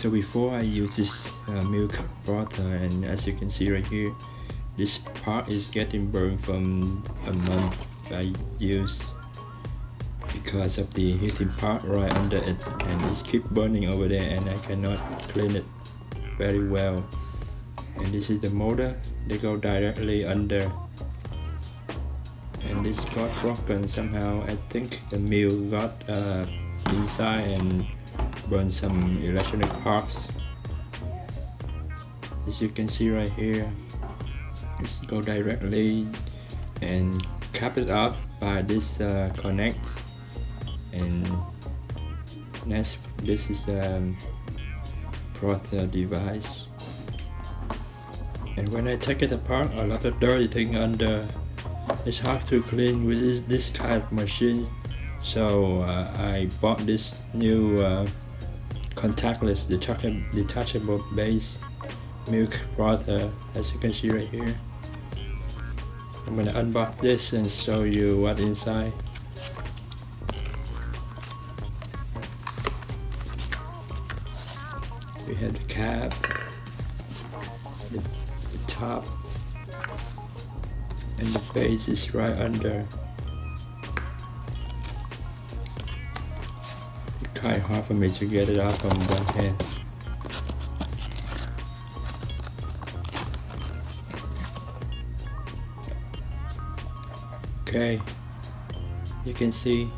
so before I use this uh, milk frother and as you can see right here this part is getting burned from a month I use because of the heating part right under it and it's keep burning over there and I cannot clean it very well. And this is the motor. They go directly under. And this got broken somehow. I think the mill got uh, inside and burned some electronic parts. As you can see right here just go directly and cap it up by this uh, connect. And next this is a um, Proto device. And when I take it apart a lot of dirty thing under it's hard to clean with this, this kind of machine. So uh, I bought this new uh, contactless detachable, base milk frother as you can see right here I'm gonna unbox this and show you what inside. We have the cap the, the top and the base is right under of hard for me to get it off on one hand okay you can see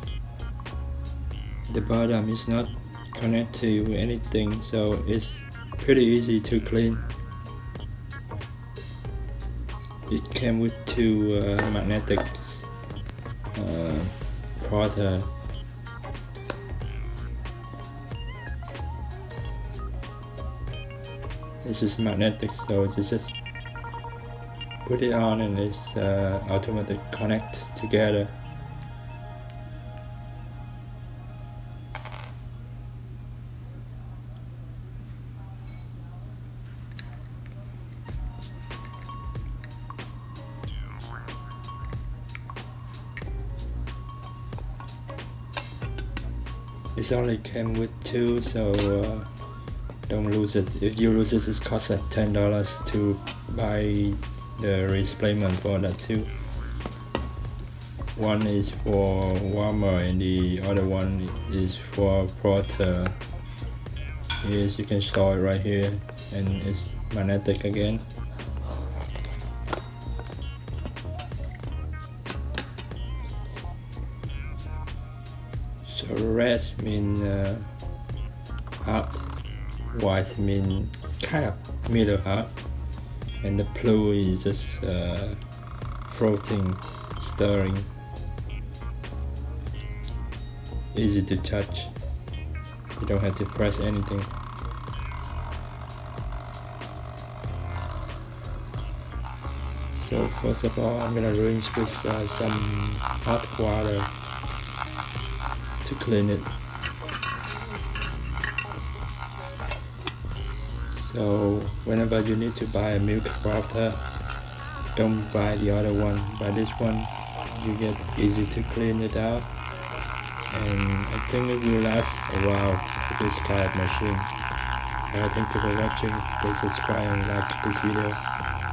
the bottom is not connected to anything so it's pretty easy to clean. It came with two uh, magnetic uh, this is magnetic so it's just put it on and it's uh, automatic connect together. It only came with two, so uh, don't lose it. If you lose it, it costs ten dollars to buy the replacement for that too. One is for warmer and the other one is for proter. Yes, you can store it right here and it's magnetic again. So red means uh, hot, white mean of middle hot and the blue is just uh, floating, stirring. Easy to touch. You don't have to press anything. So first of all, I'm gonna rinse with uh, some hot water to clean it. So whenever you need to buy a milk frother, don't buy the other one. Buy this one, you get easy to clean it out. And I think it will last a while this kind of machine. Uh, thank you for watching. Please subscribe and like this video.